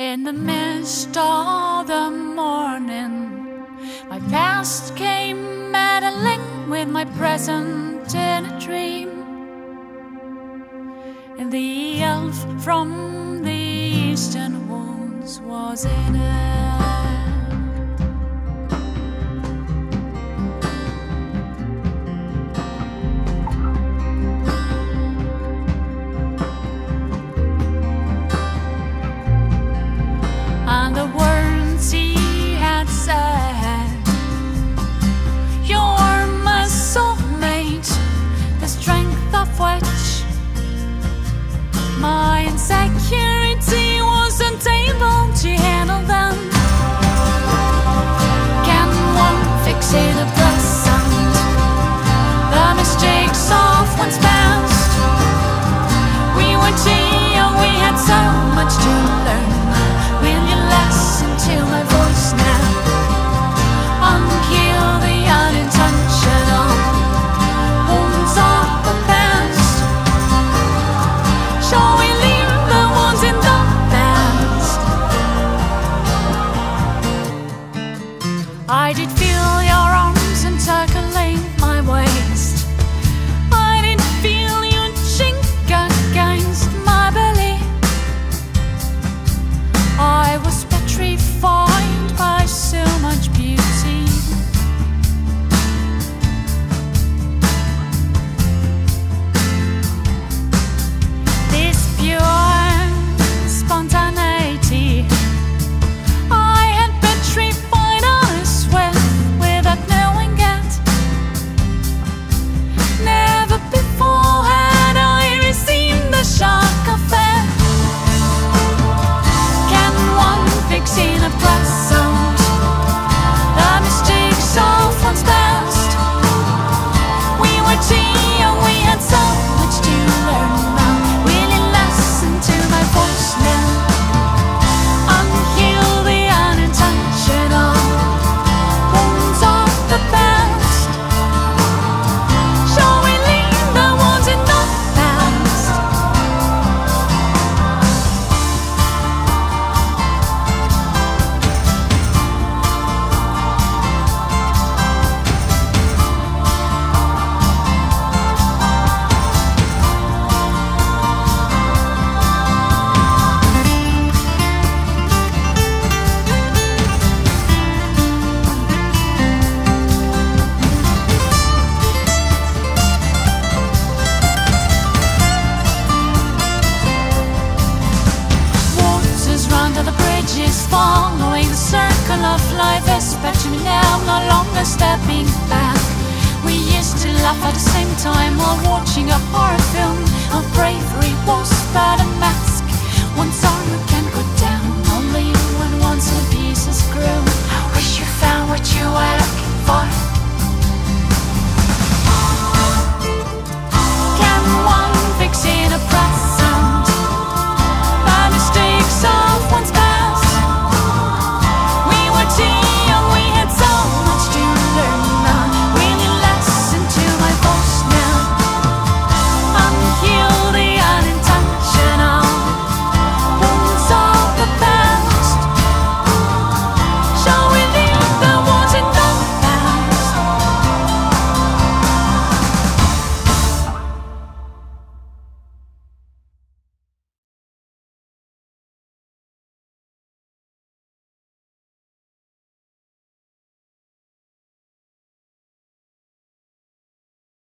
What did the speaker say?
In the mist all the morning, my past came meddling with my present in a dream. And the elf from the eastern woods was in it. bridges fall the circle of life especially fetching me now No longer stepping back. We used to laugh at the same time While watching a horror film. Our bravery was but a matter